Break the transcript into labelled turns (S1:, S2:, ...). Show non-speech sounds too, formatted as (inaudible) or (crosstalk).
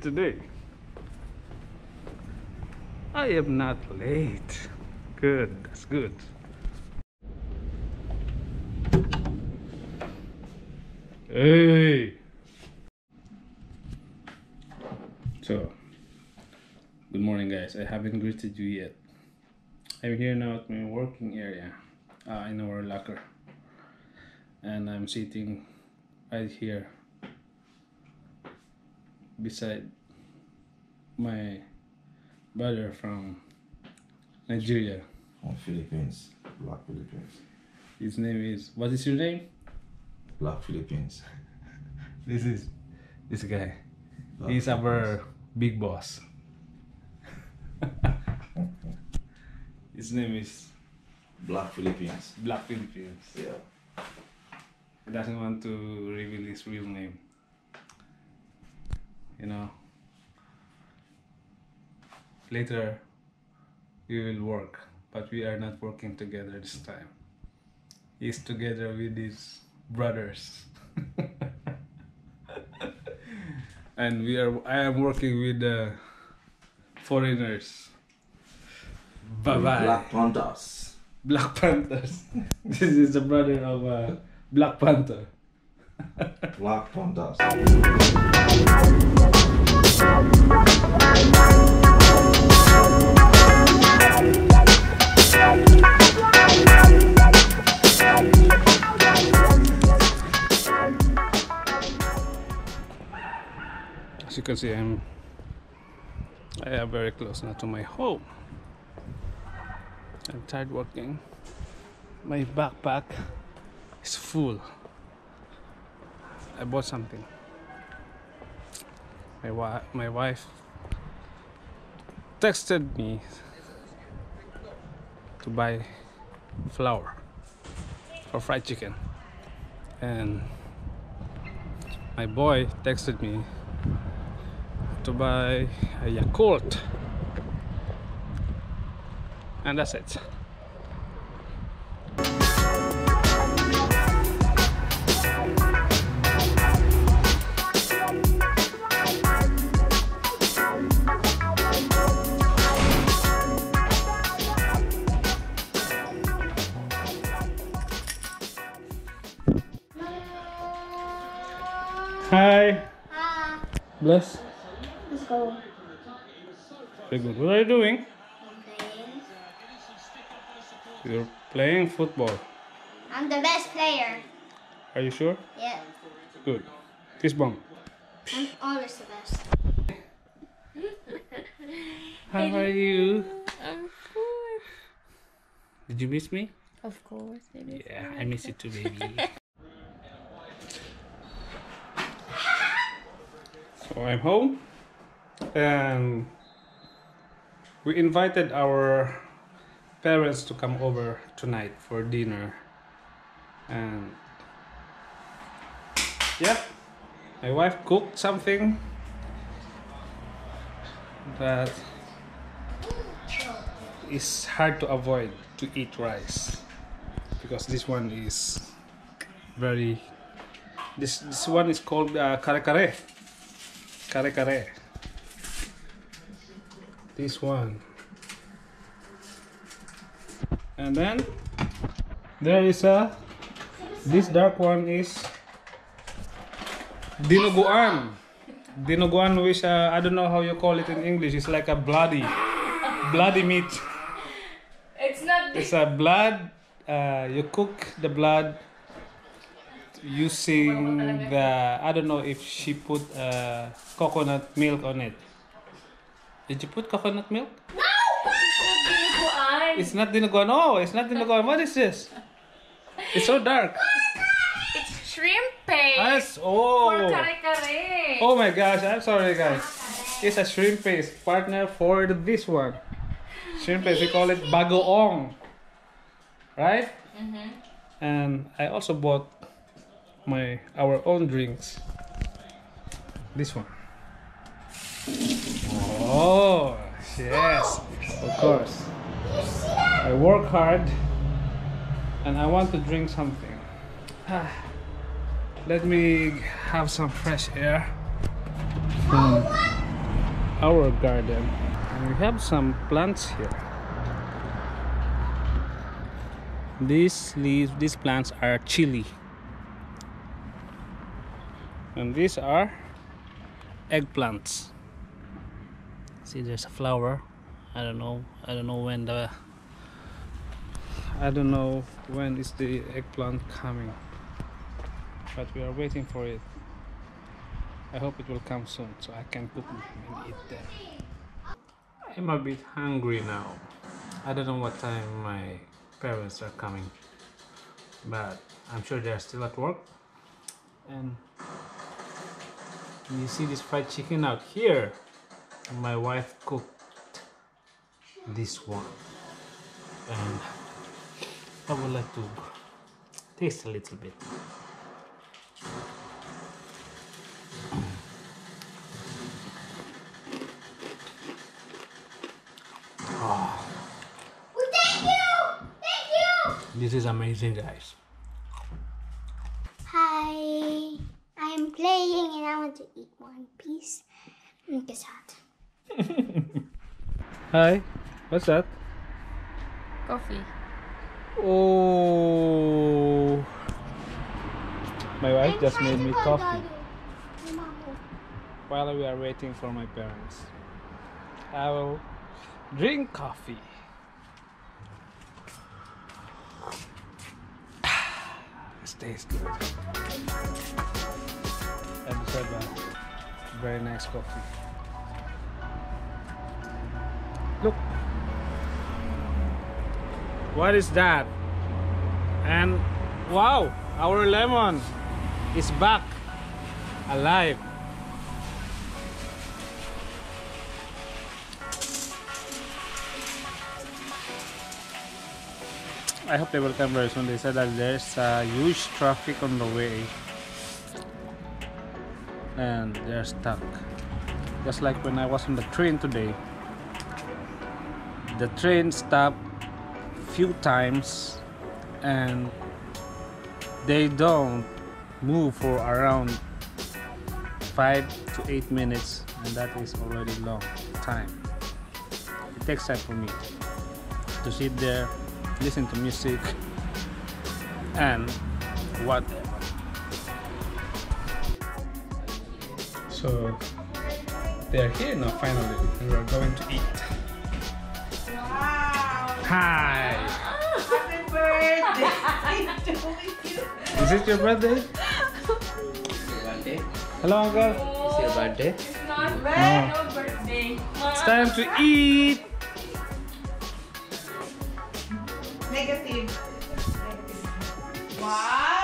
S1: today. I am not late. Good, that's good. Hey! So, good morning, guys. I haven't greeted you yet. I'm here now at my working area uh, in our locker, and I'm sitting right here beside my brother from Nigeria.
S2: From Philippines. Black Philippines.
S1: His name is what is your name?
S2: Black Philippines. (laughs)
S1: This is this guy.
S2: Black
S1: He's our big boss. (laughs) His name is
S2: Black Philippines.
S1: Black Philippines.
S2: Yeah.
S1: He doesn't want to reveal his real name. You know. Later we will work, but we are not working together this time. He's together with his brothers. (laughs) and we are I am working with the foreigners. Bye bye.
S2: Black Panthers.
S1: Black Panthers. (laughs) this is the brother of uh, Black Panther. (laughs)
S2: Black Panthers.
S1: Can see, I'm I am very close now to my home. I'm tired working. My backpack is full. I bought something. My wi- my wife texted me to buy flour for fried chicken, and my boy texted me to buy a Yakult. And that's it. Hi.
S3: Ah,
S1: Bless.
S3: Let's go.
S1: Very good. What are you doing?
S3: Okay.
S1: You're playing football.
S3: I'm the best player.
S1: Are you sure?
S3: Yeah,
S1: Good. Fist bump.
S3: I'm always the best.
S1: How are you?
S4: Of course.
S1: Did you miss me?
S4: Of course. It is.
S1: Yeah, I miss you too, baby. (laughs) so I'm home, and we invited our parents to come over tonight for dinner, and yeah, my wife cooked something that is hard to avoid to eat rice because this one is very this this one is called uh, kare kare. Kare kare this one and then there is a this dark one is dinuguan dinuguan which uh, I don't know how you call it in English it's like a bloody bloody meat
S4: It's not.
S1: it's a blood. Uh, you cook the blood using the. I don't know if she put uh, coconut milk on it. Did you put coconut milk?
S4: No!
S1: It's not dinuguan. Oh, it's not dinuguan. What is this? It's so dark.
S4: It's shrimp paste.
S1: Yes.
S4: For
S1: Oh.
S4: kare-kare.
S1: Oh my gosh. I'm sorry, guys. It's a shrimp paste partner for this one. Shrimp paste. We call it bagoong. Right?
S4: Mm-hmm.
S1: and I also bought my our own drinks. This one. Oh of course. I work hard, and I want to drink something. Ah, (sighs) Let me have some fresh air. Hmm. our garden and we have some plants here these leaves these plants are chili and these are eggplants see there's a flower i don't know i don't know when the i don't know when is the eggplant coming but we are waiting for it I hope it will come soon so I can cook it and eat them. I'm a bit hungry now. I don't know what time my parents are coming, but I'm sure they're still at work. And you see this fried chicken out here. My wife cooked this one, and I would like to taste a little bit.
S3: thank you! Thank you!
S1: This is amazing, guys.
S3: Hi. I'm playing and I want to eat one piece. Look at that.
S1: Hi, what's that?
S4: Coffee.
S1: Oh, my wife just made me coffee while we are waiting for my parents. I will drink coffee. (sighs) This tastes good. I deserve a very nice coffee. Look. What is that? And wow, our lemon is back alive. I hope they will come very soon. They said that there's a huge traffic on the way and they're stuck. Just like when I was on the train today. The train stopped few times and they don't move for around 5 to 8 minutes and that is already long time. It takes time for me to sit there listen to music and whatever. So they are here now finally we are going to eat. Is it your birthday?
S5: birthday?
S1: Hello uncle.
S5: It's your birthday?
S4: It's not
S1: No.
S4: No birthday.
S1: It's time to eat.
S6: Negative. Negative. Wow!